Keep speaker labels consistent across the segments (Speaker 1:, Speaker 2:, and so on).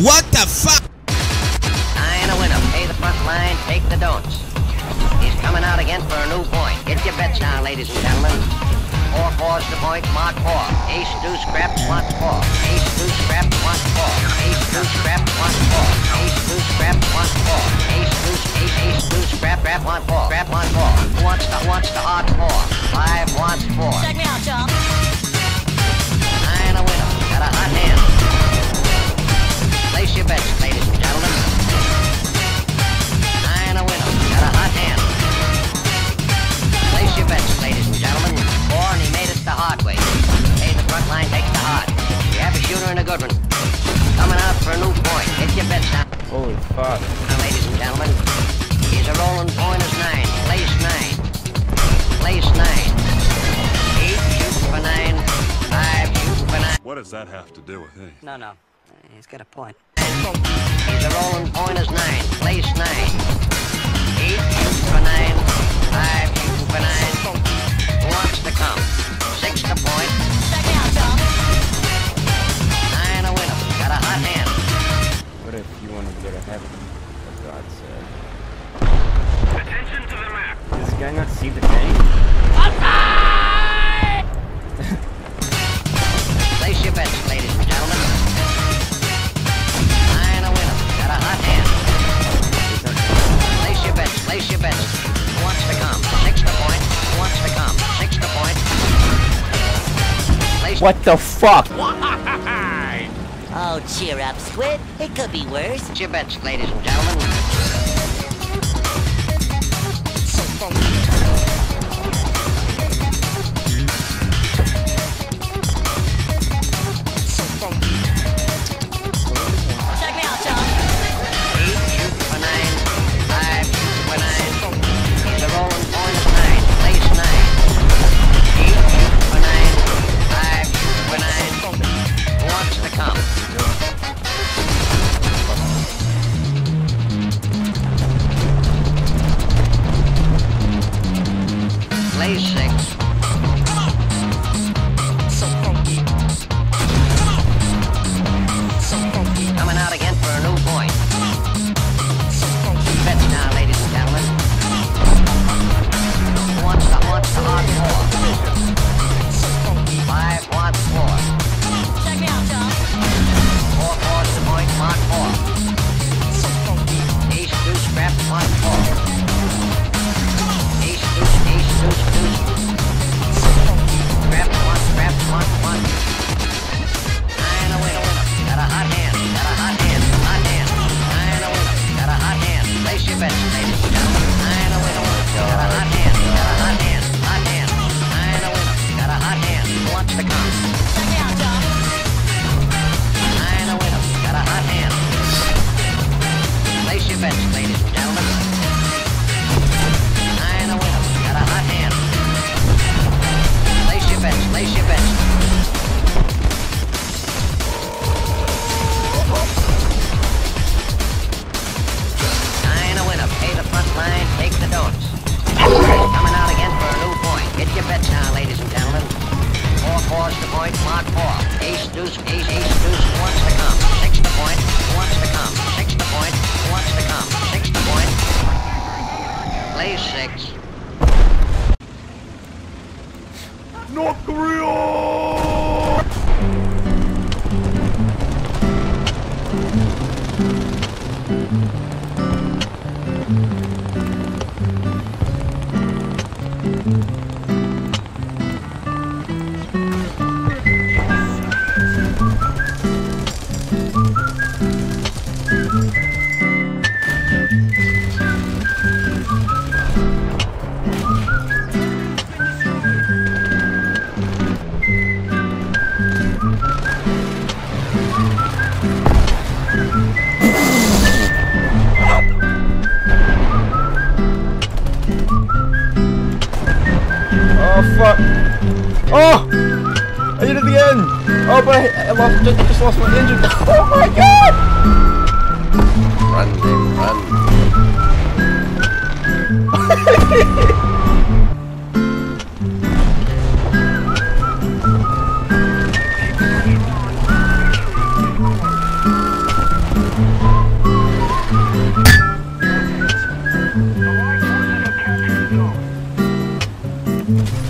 Speaker 1: What the fuck?
Speaker 2: Nine a winner. Pay the front line, take the don'ts. He's coming out again for a new point. Get your bets now, ladies and gentlemen. Four fours to point, mark four. Ace deuce scrap, one four. Ace deuce scrap, one four. Ace deuce scrap, one four. Ace deuce scrap, one four. Ace deuce, ace, ace deuce scrap, scrap, one four. Scrap, one four. Who wants the, wants the odd four? Five wants four.
Speaker 3: Check me out,
Speaker 4: does that have to do with anything?
Speaker 3: No, no. He's got a point.
Speaker 2: He's a rolling point is nine. Place nine. Eight shooting for nine. Five shooting for nine. Who wants to come? Six to point.
Speaker 3: Check me out, y'all.
Speaker 2: Nine a winner. Got a hot hand.
Speaker 5: What if you wanted to go to heaven? For God's sake.
Speaker 4: Attention to the map.
Speaker 5: Does this guy not see the thing? What the fuck?
Speaker 3: Oh, cheer up, Squid. It could be worse.
Speaker 2: your bets, ladies and gentlemen. Four. Ace, deuce, ace, ace, deuce. Wants to come? Six point. Wants to come? Six point. Wants to come? Six point. Play six.
Speaker 4: North Korea!
Speaker 5: Oh, but I, I lost, just, just lost my engine. Oh my god!
Speaker 6: Run, Dave, run.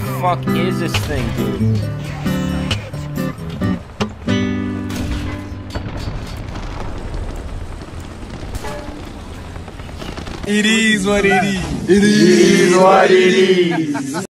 Speaker 5: the fuck is this thing, dude?
Speaker 1: It is what it is.
Speaker 5: It is what it is.